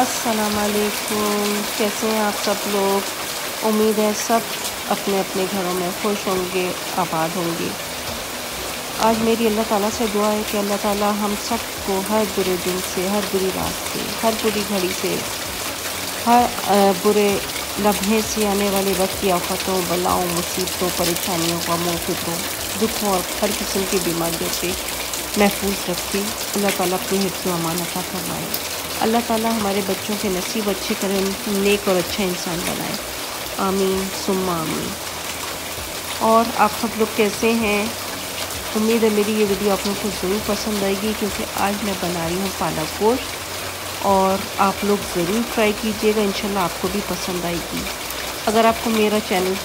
असलकुम कैसे हैं आप सब लोग? उम्मीद है सब अपने अपने घरों में खुश होंगे, आबाद होंगे। आज मेरी अल्लाह ताला से दुआ है कि अल्लाह ताला हम सबको हर बुरे दिन से, हर बुरी रात से, हर बुरी घड़ी से, हर बुरे लम्हे से आने वाले वक्त की आफतों, बलाओं, मुसीबतों, परेशानियों गमों फिक्रों दुखों और हर किस्म की बीमारियों से महफूज रखती अल्लाह ताला अपनी हिफ्ज़ अमानत फरमाए। अल्लाह ताला हमारे बच्चों के नसीब अच्छे करें नेक और अच्छा इंसान बनाए। आमीन, सुम्मा आमीन। और आप सब लोग कैसे हैं? उम्मीद है मेरी ये वीडियो आप लोगों को ज़रूर पसंद आएगी, क्योंकि आज मैं बना रही हूँ पालक गोश्त और आप लोग ज़रूर ट्राई कीजिएगा, इंशाल्लाह आपको भी पसंद आएगी। अगर आपको मेरा चैनल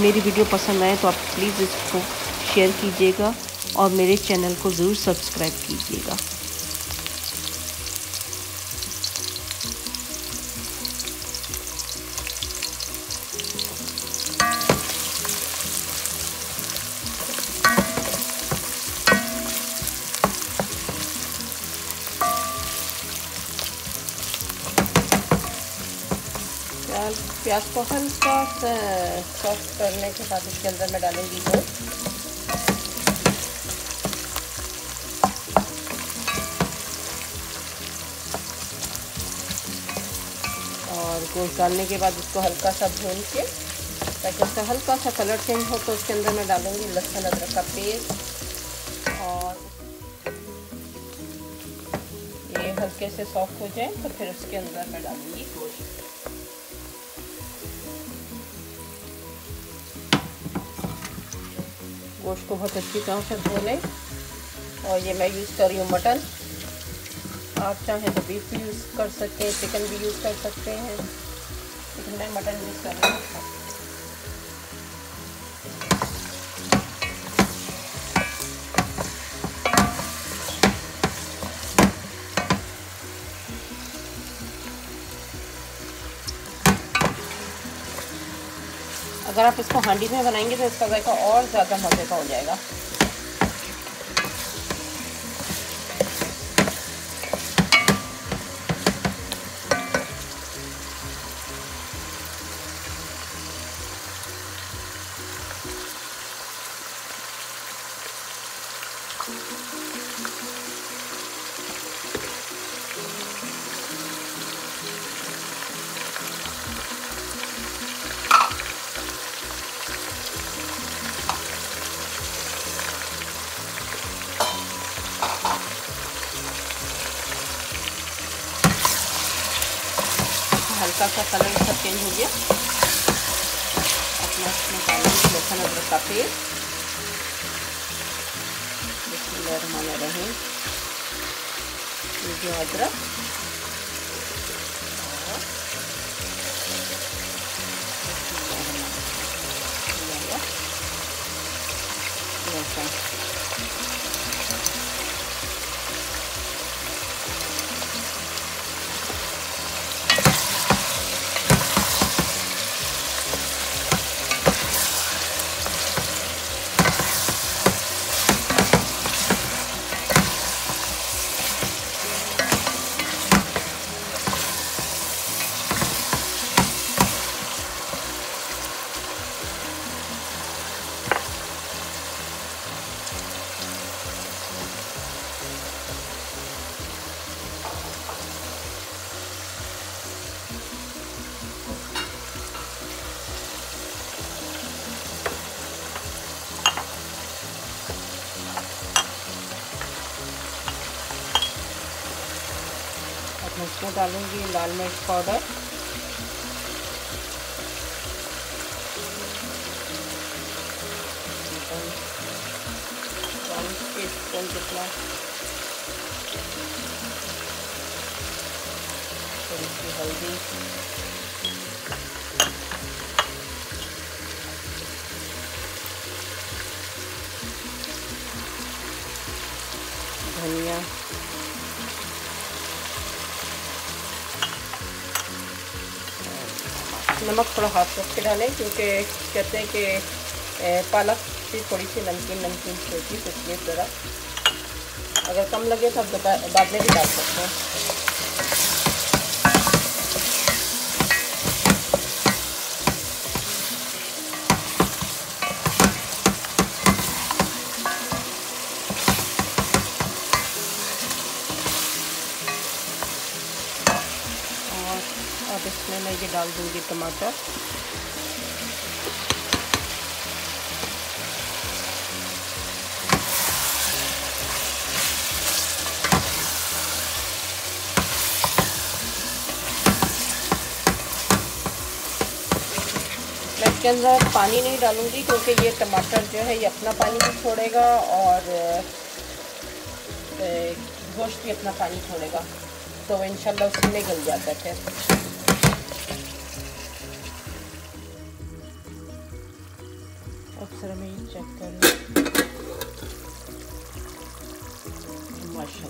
मेरी वीडियो पसंद आए तो आप प्लीज़ इसको शेयर कीजिएगा, और मेरे चैनल को ज़रूर सब्सक्राइब कीजिएगा। प्याज को हल्का सॉफ्ट करने के बाद इसके अंदर मैं डालूँगी गोश्त और गोश्त डालने के बाद इसको हल्का सा भून के, ताकि उसका हल्का सा कलर चेंज हो तो उसके अंदर मैं डालूँगी लहसुन अदरक का पेस्ट। और ये हल्के से सॉफ्ट हो जाए तो फिर उसके अंदर मैं डालूँगी गोश्त। गोश्त को बहुत अच्छी तरह से धो लें। और ये मैं यूज़ कर रही हूँ मटन। आप चाहें तो बीफ भी यूज़ कर सकते हैं चिकन भी यूज़ कर सकते हैं। लेकिन मैं मटन यूज़ कर रही हूँ। अगर आप इसको हांडी में बनाएँगे तो इसका जायका और ज़्यादा मज़े का हो जाएगा। हल्का सा कलर इसका चेंज हो गया। अपना इसमें डालेंगे लहसुन अदरक का पेस्ट। रहे रहीम। जो अदरक मैं इसमें डालूँगी लाल मिर्च पाउडर। टीस्पून जितना थोड़ी हल्दी। धनिया। नमक थोड़ा हाथ रख के डालें, क्योंकि कहते हैं कि पालक भी थोड़ी सी नमकीन नमकीन होती है इसलिए ज़रा। अगर कम लगे तो आप बाद में भी डाल सकते हैं और अब इसमें मैं ये डाल दूँगी टमाटर। मैं इसके अंदर पानी नहीं डालूँगी क्योंकि ये टमाटर जो है, ये अपना पानी भी छोड़ेगा और गोश्त भी अपना पानी छोड़ेगा। तो इंशाल्लाह उसमें गल जाता है। अक्सर मैं ये चेक कर माशा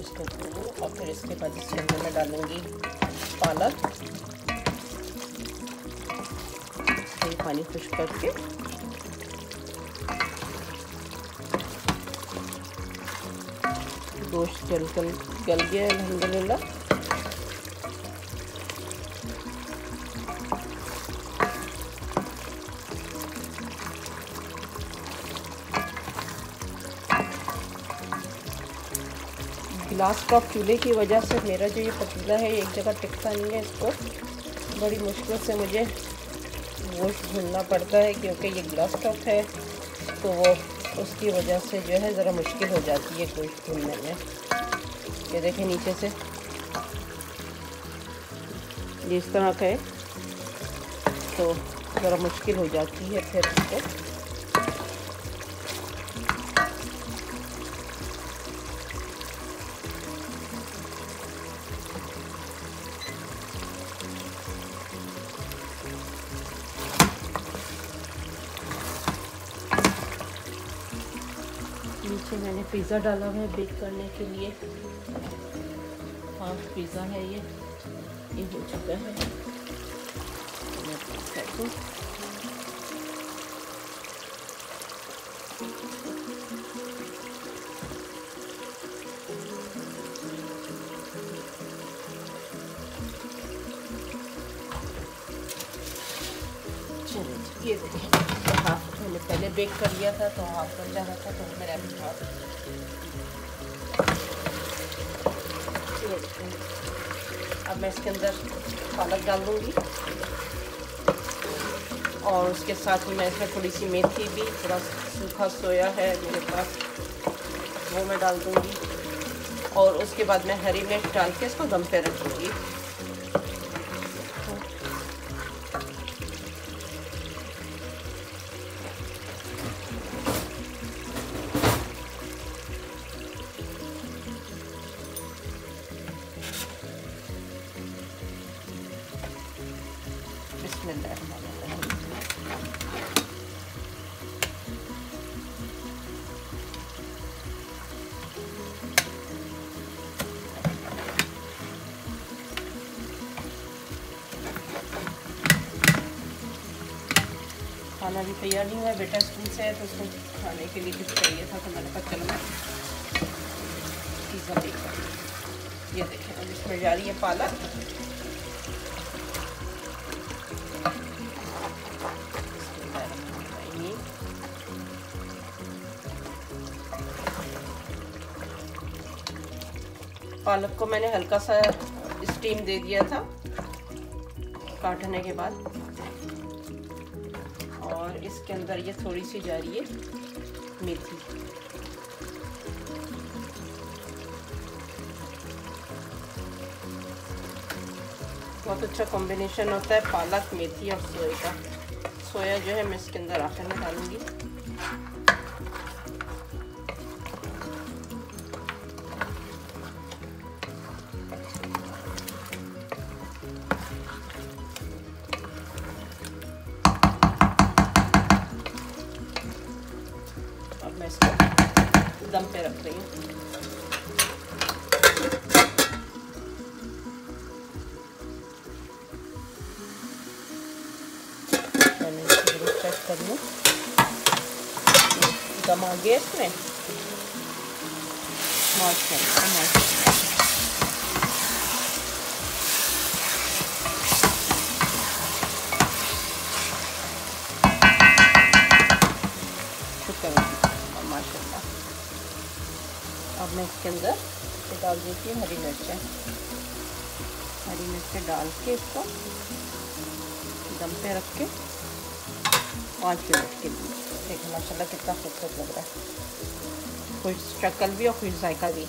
इसको और फिर इसके बाद इसके अंदर मैं डालूँगी पालक। पानी खुश करके गोश्त जल गल गल गया अलहमदिल्ला गिलास टॉप चूल्हे की वजह से मेरा जो ये पतीला है, एक जगह टिकता नहीं है इसको। बड़ी मुश्किल से मुझे गोश्त भूनना पड़ता है, क्योंकि ये गिलास टॉप है तो वो उसकी वजह से जो है ज़रा मुश्किल हो जाती है गोश्त भूनने में। ये देखें नीचे से। जिस तरह का है। तो ज़रा मुश्किल हो जाती है फिर इसको पिज़्ज़ा डाला हुआ है बेक करने के लिए। हाफ़ पिज़्ज़ा है ये। ये हो चुका है। चलिए ये देखिए। हाफ़ मैंने पहले बेक कर लिया था तो हाफ़ बन जाना था तो मेरा अभी हाफ़ अब मैं इसके अंदर पालक डाल दूँगी। और उसके साथ ही मैं इसमें थोड़ी सी मेथी भी, थोड़ा सूखा सोया है मेरे पास, वो मैं डाल दूँगी। और उसके बाद मैं हरी मिर्च डाल के इसको दम पे रखूँगी। खाना भी तैयार नहीं हुआ बेटा स्कूल से है तो उसको खाने के लिए कुछ चाहिए था तो मैंने कहा चलो मैं पिज़्ज़ा देख ये देखें, अब इसमें जा रही है पालक। पालक को मैंने हल्का सा स्टीम दे दिया था, काटने के बाद। और इसके अंदर ये थोड़ी सी जा रही है मेथी। बहुत अच्छा कॉम्बिनेशन होता है पालक, मेथी और सोया का। सोया जो है मैं इसके अंदर आखिर में डालूँगी। दम पे रख रही हूँ चेक कर लूँ। दम आ गया इसमें माशाल्लाह। अब मैं इसके अंदर डाल देती हूँ हरी मिर्चें। हरी मिर्चें डाल के इसको दम पे रख के पाँच मिनट के लिए। देखिए, माशाल्लाह कितना खूबसूरत लग रहा है। खुश शक्ल भी और खुश जायका भी।